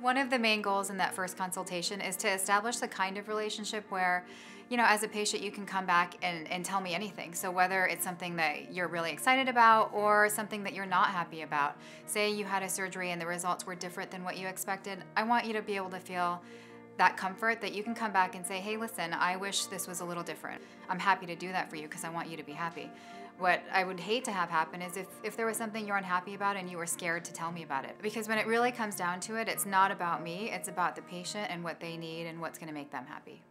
One of the main goals in that first consultation is to establish the kind of relationship where, you know, as a patient, you can come back and, and tell me anything. So, whether it's something that you're really excited about or something that you're not happy about, say you had a surgery and the results were different than what you expected, I want you to be able to feel that comfort that you can come back and say, hey, listen, I wish this was a little different. I'm happy to do that for you because I want you to be happy. What I would hate to have happen is if, if there was something you're unhappy about and you were scared to tell me about it. Because when it really comes down to it, it's not about me, it's about the patient and what they need and what's gonna make them happy.